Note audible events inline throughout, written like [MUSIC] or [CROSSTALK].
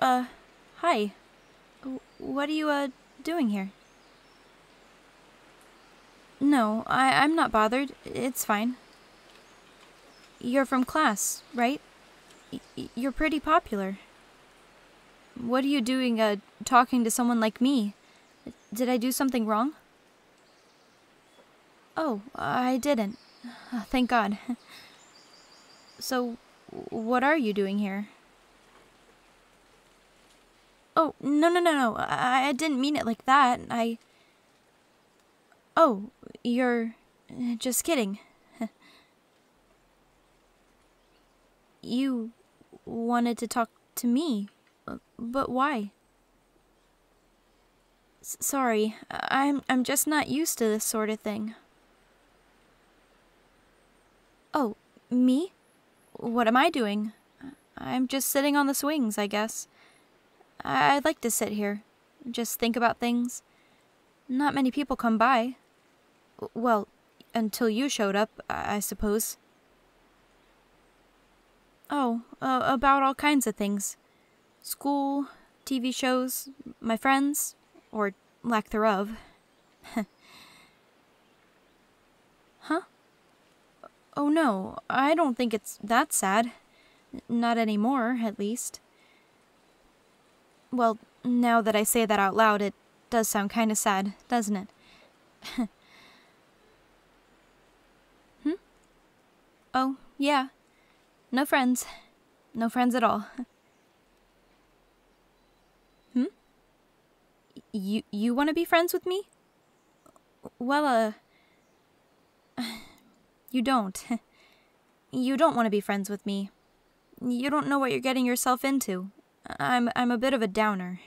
uh, hi. What are you, uh, doing here? No, I- I'm not bothered. It's fine. You're from class, right? Y- you're pretty popular. What are you doing, uh, talking to someone like me? Did I do something wrong? Oh, I didn't. [SIGHS] Thank God. [LAUGHS] So, what are you doing here? Oh, no, no, no, no. I, I didn't mean it like that. I. Oh, you're. uh, Just kidding. [LAUGHS] you wanted to talk to me. uh, But why? S- sorry, I'm I'm just not used to this sort of thing. Oh, me? What am I doing? I'm just sitting on the swings, I guess. I- I'd like to sit here, just think about things. Not many people come by. Well, until you showed up, I I suppose. Oh, uh, about all kinds of things school, TV shows, my friends, or lack thereof. [LAUGHS] huh? Oh no, I don't think it's that sad. Not anymore, at least. Well, now that I say that out loud, it does sound kind of sad, doesn't it? [LAUGHS] hmm? Oh, yeah. No friends. No friends at all. [LAUGHS] hmm? You you want to be friends with me? Well, uh [SIGHS] you don't. [LAUGHS] you don't want to be friends with me. You don't know what you're getting yourself into. I'm I'm a bit of a downer.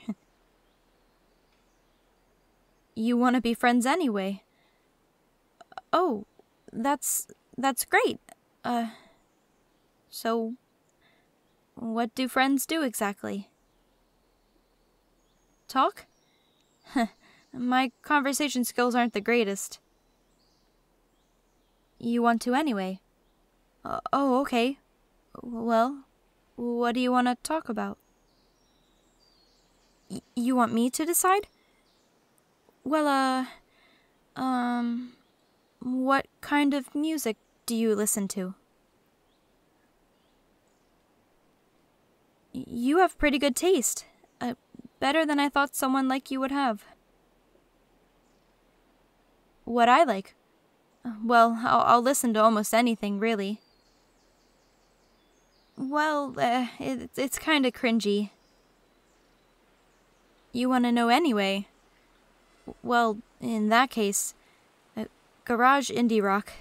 you want to be friends anyway. Oh, that's that's great. Uh so what do friends do exactly? Talk? [LAUGHS] My conversation skills aren't the greatest. You want to anyway? Uh, oh, okay. Well, what do you want to talk about? You want me to decide? Well, uh, um, what kind of music do you listen to? You have pretty good taste. Uh, better than I thought someone like you would have. What I like? Well, I'll, I'll listen to almost anything, really. Well, uh, it, it's kind of cringy. You want to know anyway? Well, in that case, uh, garage indie rock.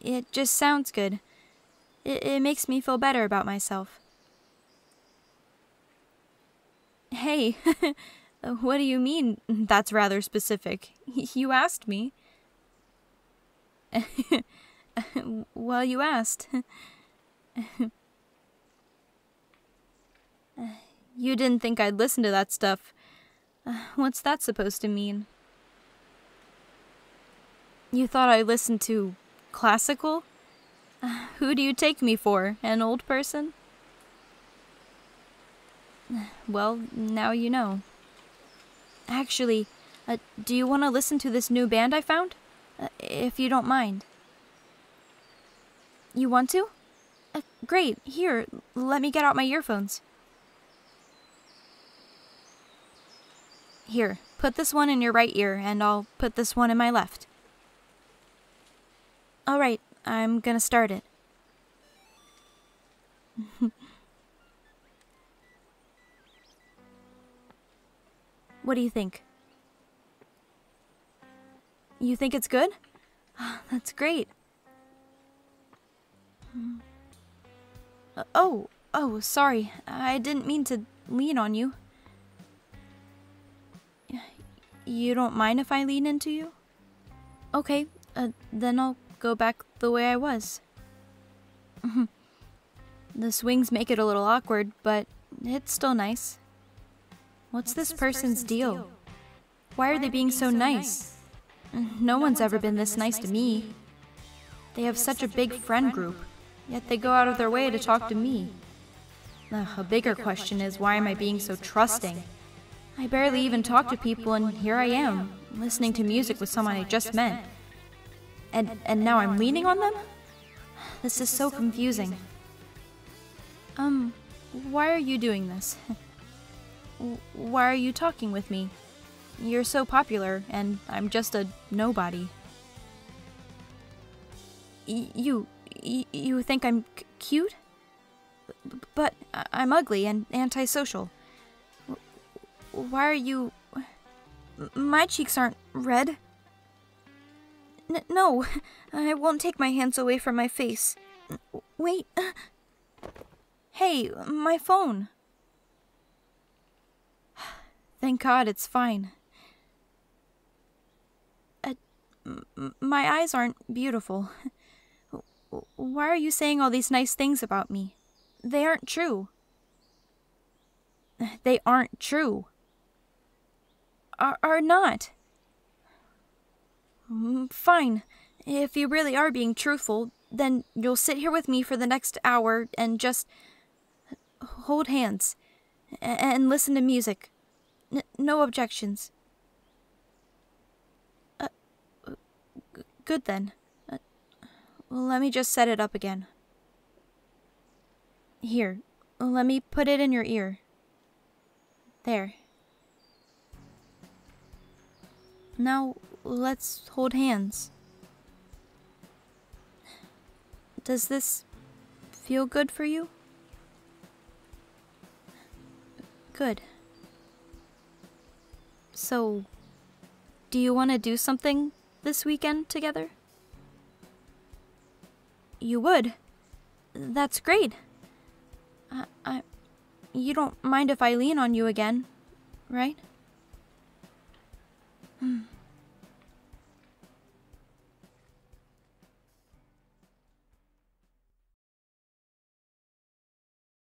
It just sounds good. It, it makes me feel better about myself. Hey, [LAUGHS] what do you mean? That's rather specific. You asked me. [LAUGHS] well, you asked. [LAUGHS] you didn't think I'd listen to that stuff. [SIGHS] What's that supposed to mean? You thought I listened to classical? [SIGHS] Who do you take me for? An old person? [SIGHS] Well, now you know. Actually, uh, do you want to listen to this new band I found? Uh, if you don't mind. You want to? Uh, great. Here, let me get out my earphones. Here, put this one in your right ear, and I'll put this one in my left. All right, I'm gonna start it. [LAUGHS] what do you think? You think it's good? [SIGHS] That's great. Uh, oh, oh, sorry. I didn't mean to lean on you. You don't mind if I lean into you? Okay, uh, then I'll go back the way I was. [LAUGHS] the swings make it a little awkward, but it's still nice. What's, this, person's, deal? Why are they being so nice? [LAUGHS] No, one's ever been this nice to me. They have such a big friend group, yet they go out of their way to talk to me. Ugh, a bigger question is why am I being so trusting? I barely even talk to people, and here I am, listening to music with someone I just met. And, and now I'm leaning on them? This is so confusing. Um, why are you doing this? [LAUGHS] why are you talking with me? You're so popular, and I'm just a nobody. Y- you, you think I'm cute? B- but I'm ugly and antisocial. Why are you. My cheeks aren't red. N- no, I won't take my hands away from my face. Wait. Hey, my phone. Thank God it's fine. Uh, my eyes aren't beautiful. Why are you saying all these nice things about me? They aren't true. They aren't true. Are, are not. Mm, Fine. If you really are being truthful, then you'll sit here with me for the next hour and just hold hands and listen to music. N- no objections. Uh, good then. Uh, let me just set it up again. Here, let me put it in your ear. There. Now, let's hold hands. Does this feel good for you? Good. So, do you want to do something this weekend together? You would? That's great. I, I, you don't mind if I lean on you again, right? Hmm.